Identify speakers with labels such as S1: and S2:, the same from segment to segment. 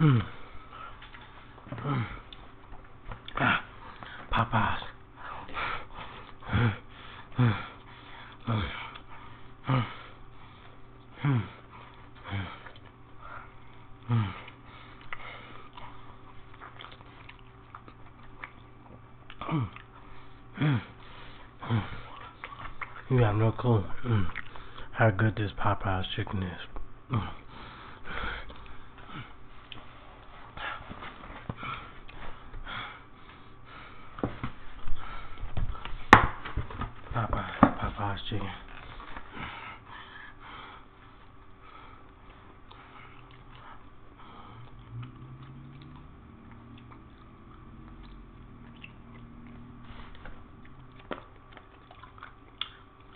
S1: Mm. Ah, Popeyes. You have no clue mm. how good this Popeyes chicken is. Popeyes chicken.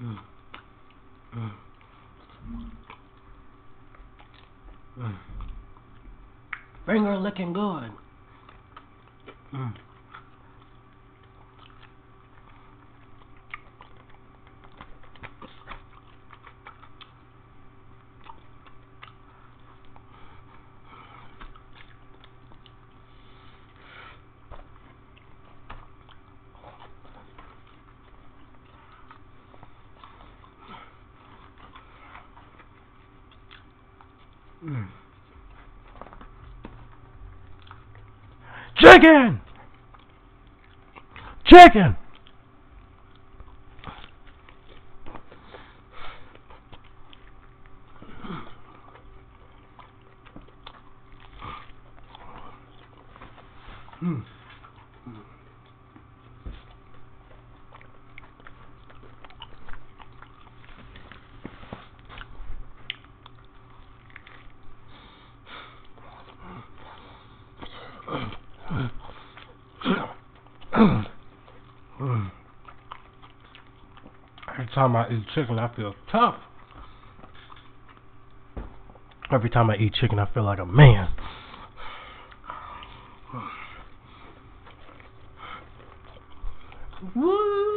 S1: Mm. Mm. Mm. Finger looking good. Mm. Chicken! Chicken! Mm. Every time I eat chicken, I feel tough. Every time I eat chicken, I feel like a man. Woo!